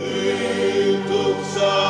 et